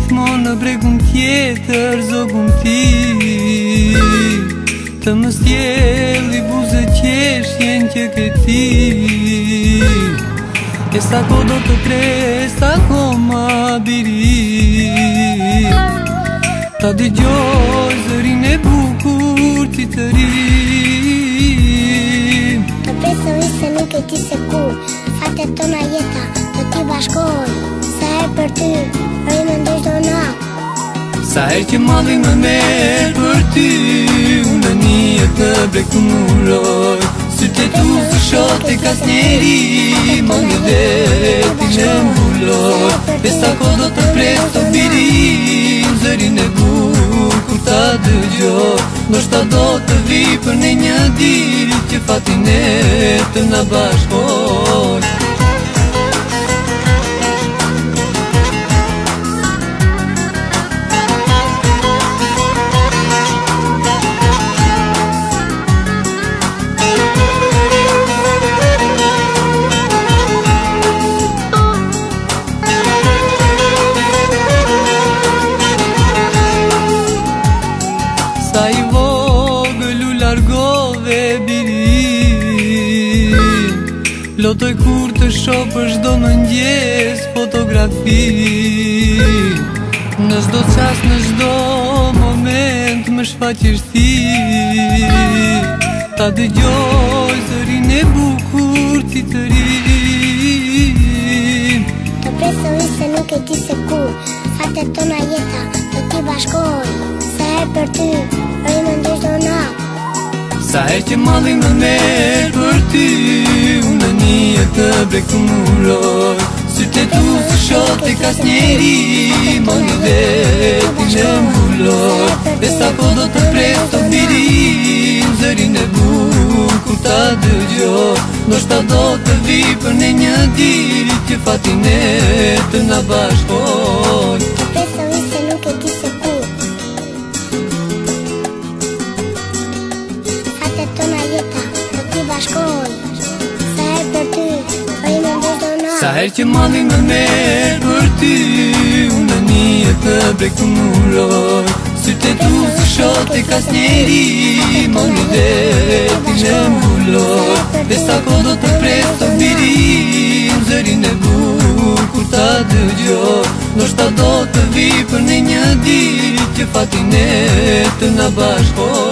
gjithmonë në bregun tjetër zogun ti Të më stjeli buze qeshjen që këti E sa ko do të kres, sa ko ma biri Ta dhe gjoj zërin e bukur që të ri Të në isë nuk e ti se ku Fatet tona jeta të ti bashkoj Sa e për ty, rëjnë ndoj Sa her që mali më merë për ty në një të brekë të muroj Së të tu së shote ka së njeri Më një dhe ti në mbuloj Pesta ko do të prejtë të biri Zërin e bukur ta dëgjoj Nështë ta do të vi për një një diri Që fatin e të në bashkoj Jotoj kur të është do në njës fotografi Në shdo qas, në shdo moment më shfaqështi Ta dë gjoj zërin e bukur ti të ri Të presë në vise nuk e ti se kur Fate tona jeta të ti bashkoj Se e për ty Sa e që mali më merë për ty Unë në një të brekuroj Së të tu së shot e kas njeri Më një dhe ti në mbuloj E sa po do të prej të mirim Zërin e bukur kur ta dëgjoj Në shta do të vi për në një dirit Që fatin e të në bashkoj Sa her që mandi më merë për ty Unë në një të brek të muroj Syrte du së shote kas njeri Ma një dhe ti në muloj Dhe sa kodo të prejtë të mirim Zërin e bukur kur ta dëgjo Në shta do të vi për një një dit Që fatin e të në bashkoj